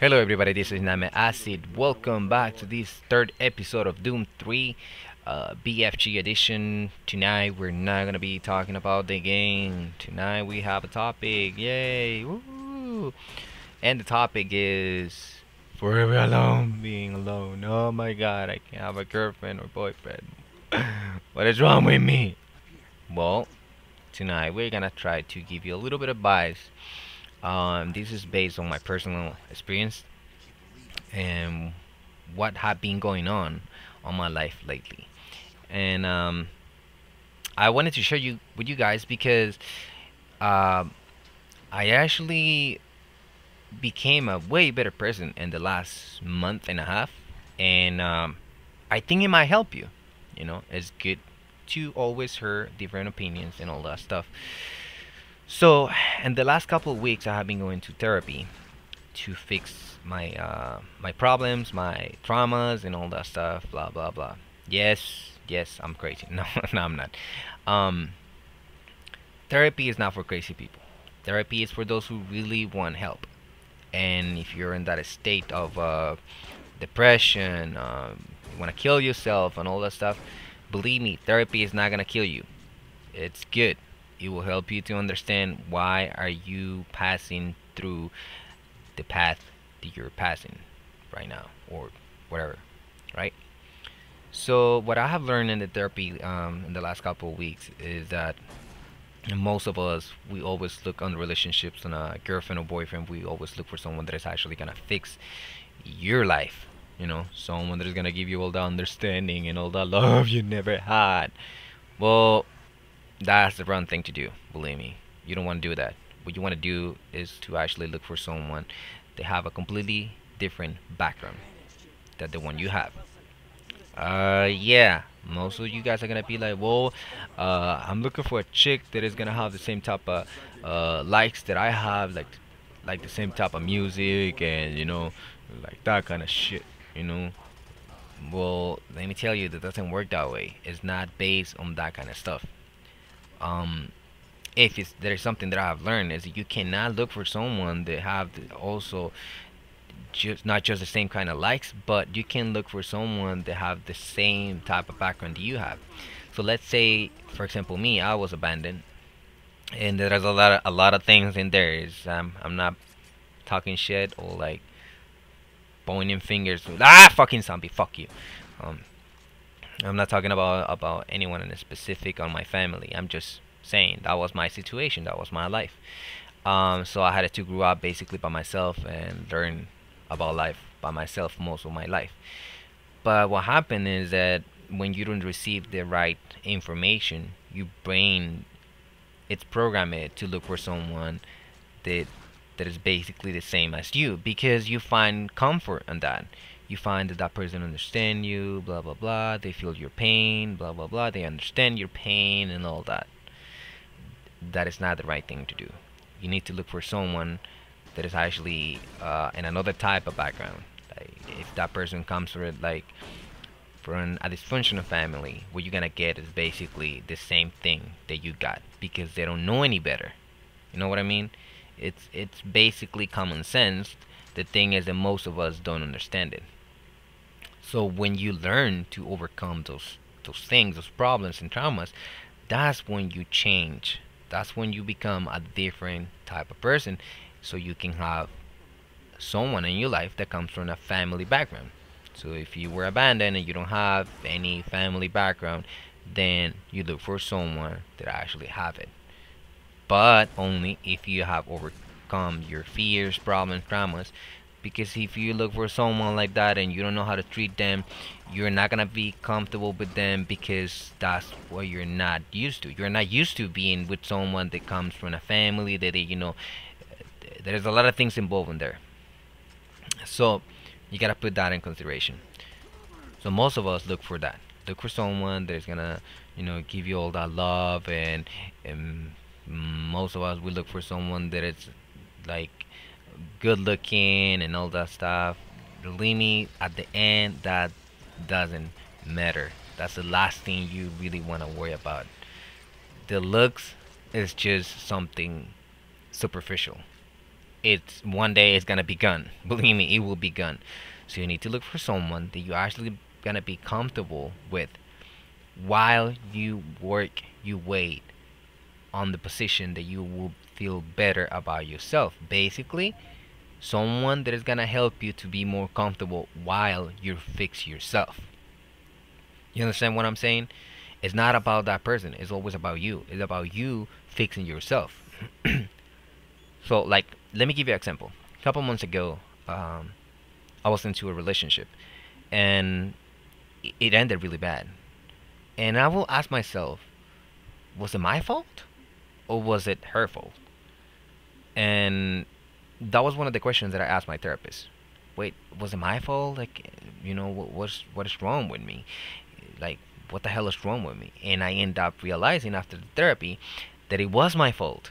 Hello everybody, this is Name Acid. Welcome back to this third episode of Doom 3 uh, BFG edition. Tonight we're not gonna be talking about the game. Tonight we have a topic. Yay! Woo! And the topic is forever alone, being alone. Oh my god, I can't have a girlfriend or boyfriend. what is wrong with me? Well, tonight we're gonna try to give you a little bit of advice um, this is based on my personal experience and what have been going on on my life lately. And um, I wanted to share you with you guys because uh, I actually became a way better person in the last month and a half, and um, I think it might help you. You know, it's good to always hear different opinions and all that stuff. So, in the last couple of weeks, I have been going to therapy to fix my uh, my problems, my traumas, and all that stuff. Blah blah blah. Yes, yes, I'm crazy. No, no, I'm not. Um, therapy is not for crazy people. Therapy is for those who really want help. And if you're in that state of uh, depression, um, you want to kill yourself, and all that stuff, believe me, therapy is not gonna kill you. It's good it will help you to understand why are you passing through the path that you're passing right now or whatever right? So what i have learned in the therapy um, in the last couple of weeks is that most of us we always look on relationships on a girlfriend or boyfriend we always look for someone that is actually gonna fix your life you know? Someone that is gonna give you all the understanding and all the love you never had. Well that's the wrong thing to do believe me. You don't want to do that. What you want to do is to actually look for someone that have a completely different background than the one you have. Uh yeah most of you guys are gonna be like well uh i'm looking for a chick that is gonna have the same type of uh likes that i have like like the same type of music and you know like that kind of shit you know? Well let me tell you that doesn't work that way. It's not based on that kind of stuff um, if it's there's something that I've learned is you cannot look for someone that have also just not just the same kind of likes, but you can look for someone that have the same type of background you have. So let's say, for example, me, I was abandoned, and there's a lot of a lot of things in there. Is um, I'm not talking shit or like pointing fingers. Ah, fucking zombie, fuck you. Um, I'm not talking about about anyone in specific on my family. I'm just saying that was my situation. That was my life. Um, so I had to grow up basically by myself and learn about life by myself most of my life. But what happened is that when you don't receive the right information, your brain it's programmed to look for someone that that is basically the same as you because you find comfort in that you find that that person understand you blah blah blah they feel your pain blah blah blah they understand your pain and all that. That is not the right thing to do. You need to look for someone that is actually uh, in another type of background. Like if that person comes from like from a dysfunctional family what you're gonna get is basically the same thing that you got because they don't know any better. You know what I mean? It's it's basically common sense. The thing is that most of us don't understand it so when you learn to overcome those those things, those problems and traumas, that's when you change. That's when you become a different type of person. So you can have someone in your life that comes from a family background. So if you were abandoned and you don't have any family background, then you look for someone that actually have it. But only if you have overcome your fears, problems, traumas, because if you look for someone like that and you don't know how to treat them you're not gonna be comfortable with them because that's what you're not used to. You're not used to being with someone that comes from a family that they, you know there's a lot of things involved in there. So you gotta put that in consideration. So most of us look for that. Look for someone that is gonna you know give you all that love and, and most of us we look for someone that is like good looking and all that stuff believe me at the end that doesn't matter that's the last thing you really want to worry about the looks is just something superficial it's one day it's gonna be gone. Believe me, it will be gone. So you need to look for someone that you actually gonna be comfortable with while you work you wait on the position that you will feel better about yourself. Basically, someone that is gonna help you to be more comfortable while you fix yourself. You understand what I'm saying? It's not about that person. It's always about you. It's about you fixing yourself. so, like, let me give you an example. A couple months ago, um, I was into a relationship, and it ended really bad. And I will ask myself, was it my fault, or was it her fault? And that was one of the questions that I asked my therapist. Wait, was it my fault? Like, you know, what what's what is wrong with me? Like, what the hell is wrong with me? And I end up realizing after the therapy that it was my fault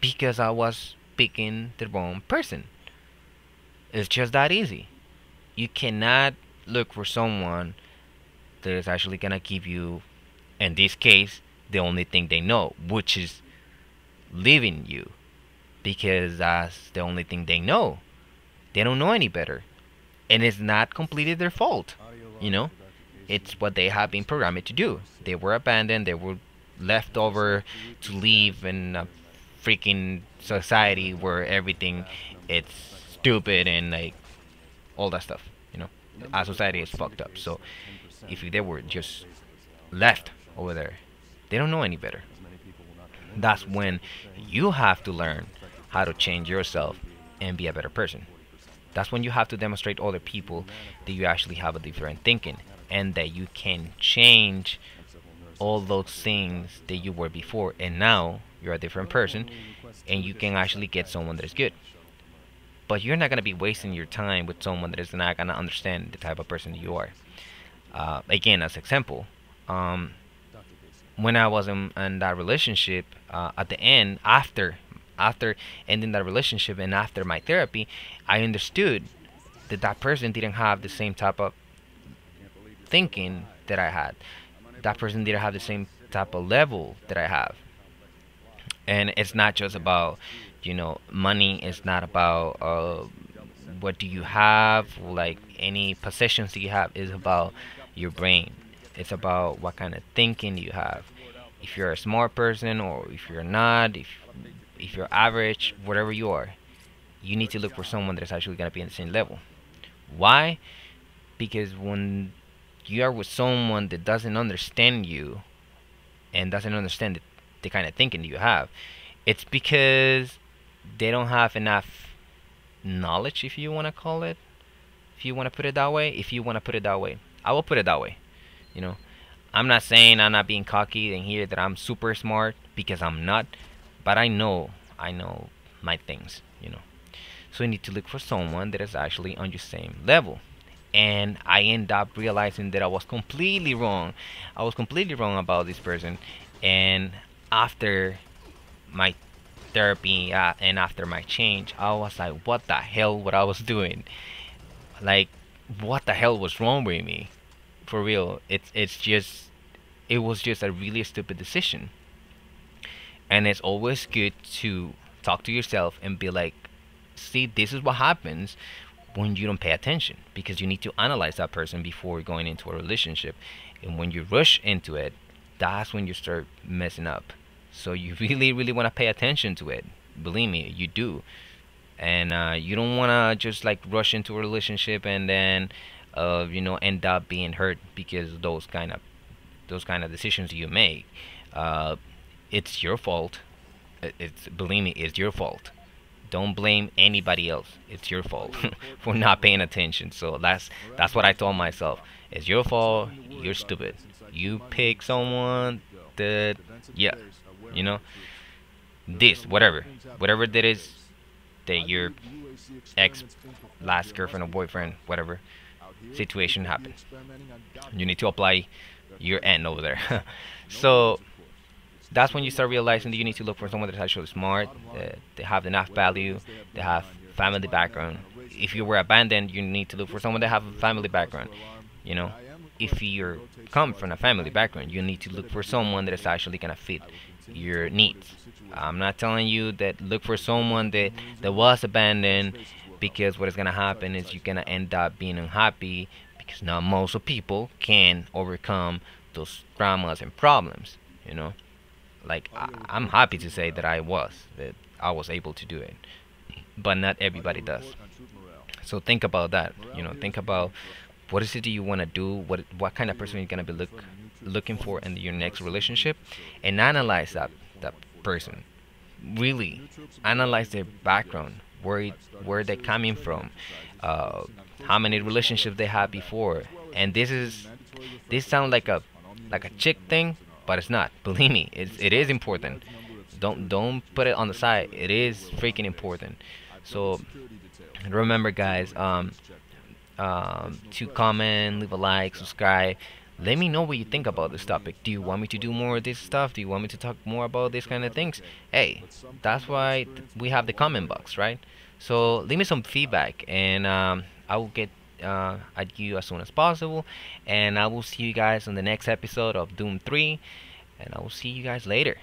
because I was picking the wrong person. It's just that easy. You cannot look for someone that is actually gonna give you, in this case, the only thing they know, which is leaving you, because that's the only thing they know. They don't know any better, and it's not completely their fault. You know, it's what they have been programmed to do. They were abandoned. They were left over to live in a freaking society where everything it's stupid and like all that stuff. You know, our society is fucked up. So if they were just left over there, they don't know any better. That's when you have to learn how to change yourself and be a better person. That's when you have to demonstrate other people that you actually have a different thinking and that you can change all those things that you were before and now you're a different person and you can actually get someone that is good but you're not going to be wasting your time with someone that is not going to understand the type of person you are uh, again as example um, when i was in, in that relationship uh, at the end after after ending that relationship and after my therapy i understood that that person didn't have the same type of thinking that i had that person didn't have the same type of level that I have. And it's not just about, you know, money. It's not about uh, what do you have, like any possessions that you have. It's about your brain. It's about what kind of thinking you have. If you're a smart person or if you're not, if if you're average, whatever you are, you need to look for someone that's actually gonna be in the same level. Why? Because when you are with someone that doesn't understand you and doesn't understand the, the kind of thinking you have, it's because they don't have enough knowledge, if you want to call it, if you want to put it that way. If you want to put it that way, I will put it that way. You know, I'm not saying I'm not being cocky and here that I'm super smart because I'm not, but I know, I know my things. You know, so you need to look for someone that is actually on your same level and I end up realizing that I was completely wrong. I was completely wrong about this person, and after my therapy uh, and after my change, I was like, what the hell? What I was doing? Like, what the hell was wrong with me? For real, it's it's just it was just a really stupid decision. And it's always good to talk to yourself and be like, see, this is what happens when you don't pay attention because you need to analyze that person before going into a relationship. And when you rush into it that's when you start messing up. So you really really want to pay attention to it. Believe me you do. And uh, you don't want to just like rush into a relationship and then uh, you know end up being hurt because those kind of those kind of decisions you make. Uh, it's your fault. It's believe me it's your fault. Don't blame anybody else. It's your fault for not paying attention. So that's that's what i told myself. It's your fault. You're stupid. You pick someone that yeah you know this whatever whatever that is that your ex last girlfriend or boyfriend whatever situation happened. You need to apply your end over there. So that's when you start realizing that you need to look for someone that's actually smart, uh, they have enough value, they have family background. If you were abandoned, you need to look for someone that have a family background. You know, if you come from a family background, you need to look for someone that is actually gonna fit your needs. I'm not telling you that look for someone that that was abandoned because what is gonna happen is you're gonna end up being unhappy because not most of people can overcome those traumas and problems. You know, like I, I'm happy to say that I was that I was able to do it, but not everybody does. So think about that. You know, think about what is it that you want to do what what kind of person you're gonna be look looking for in your next relationship and analyze that that person really analyze their background where where they're coming from uh, how many relationships they had before and this is this sounds like a like a chick thing but it's not believe me it's, it is important don't don't put it on the side it is freaking important so remember guys um um, to comment, leave a like, subscribe. Let me know what you think about this topic. Do you want me to do more of this stuff? Do you want me to talk more about this kind of things? Hey, that's why we have the comment box, right? So leave me some feedback, and um, I will get uh, at you as soon as possible. And I will see you guys on the next episode of Doom 3, and I will see you guys later.